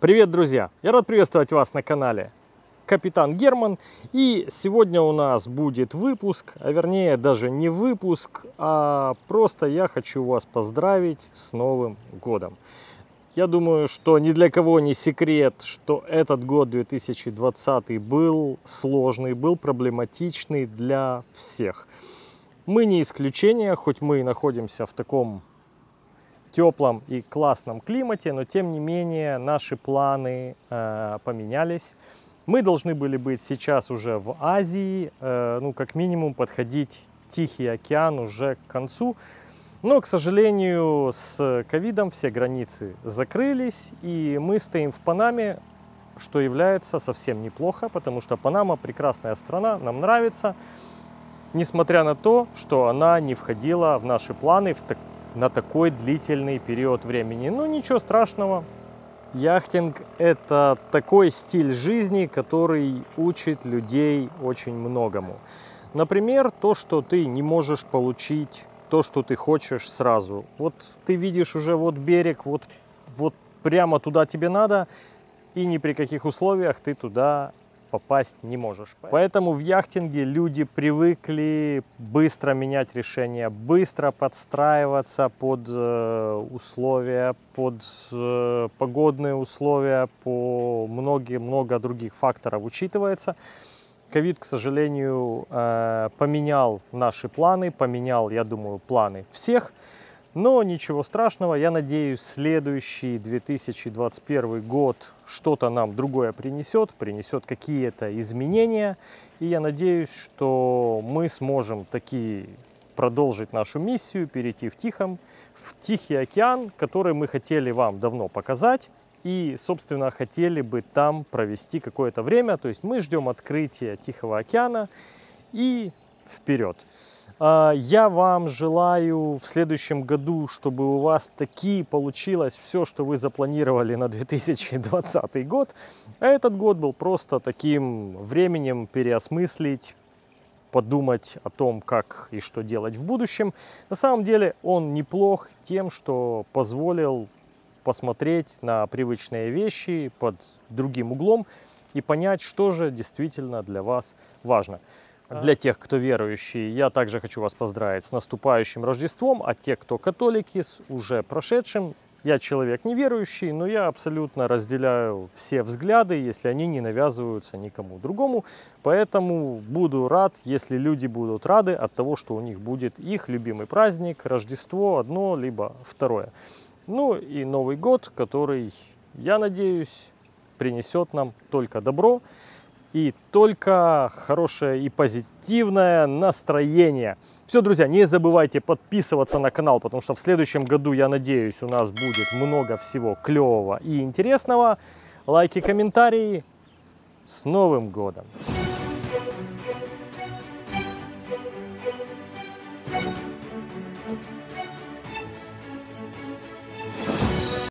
Привет, друзья! Я рад приветствовать вас на канале Капитан Герман. И сегодня у нас будет выпуск, а вернее даже не выпуск, а просто я хочу вас поздравить с Новым Годом. Я думаю, что ни для кого не секрет, что этот год 2020 был сложный, был проблематичный для всех. Мы не исключение, хоть мы и находимся в таком теплом и классном климате, но тем не менее наши планы э, поменялись. Мы должны были быть сейчас уже в Азии, э, ну как минимум подходить Тихий океан уже к концу. Но, к сожалению, с ковидом все границы закрылись, и мы стоим в Панаме, что является совсем неплохо, потому что Панама прекрасная страна, нам нравится, несмотря на то, что она не входила в наши планы в так на такой длительный период времени. Ну, ничего страшного. Яхтинг – это такой стиль жизни, который учит людей очень многому. Например, то, что ты не можешь получить то, что ты хочешь сразу. Вот ты видишь уже вот берег, вот, вот прямо туда тебе надо, и ни при каких условиях ты туда попасть не можешь. Поэтому в яхтинге люди привыкли быстро менять решения, быстро подстраиваться под э, условия, под э, погодные условия, по многим много других факторов учитывается. Ковид, к сожалению, э, поменял наши планы, поменял, я думаю, планы всех. Но ничего страшного, я надеюсь, следующий 2021 год что-то нам другое принесет, принесет какие-то изменения. И я надеюсь, что мы сможем такие продолжить нашу миссию, перейти в, Тихом, в Тихий океан, который мы хотели вам давно показать. И, собственно, хотели бы там провести какое-то время. То есть мы ждем открытия Тихого океана и вперед. А, я вам желаю в следующем году, чтобы у вас такие получилось все, что вы запланировали на 2020 год. А этот год был просто таким временем переосмыслить, подумать о том, как и что делать в будущем. На самом деле он неплох тем, что позволил посмотреть на привычные вещи под другим углом и понять, что же действительно для вас важно. Для тех, кто верующий, я также хочу вас поздравить с наступающим Рождеством, а те, кто католики, с уже прошедшим. Я человек неверующий, но я абсолютно разделяю все взгляды, если они не навязываются никому другому. Поэтому буду рад, если люди будут рады от того, что у них будет их любимый праздник, Рождество одно, либо второе. Ну и Новый год, который, я надеюсь, принесет нам только добро и только хорошее и позитивное настроение. Все, друзья, не забывайте подписываться на канал, потому что в следующем году, я надеюсь, у нас будет много всего клевого и интересного. Лайки, комментарии. С Новым годом!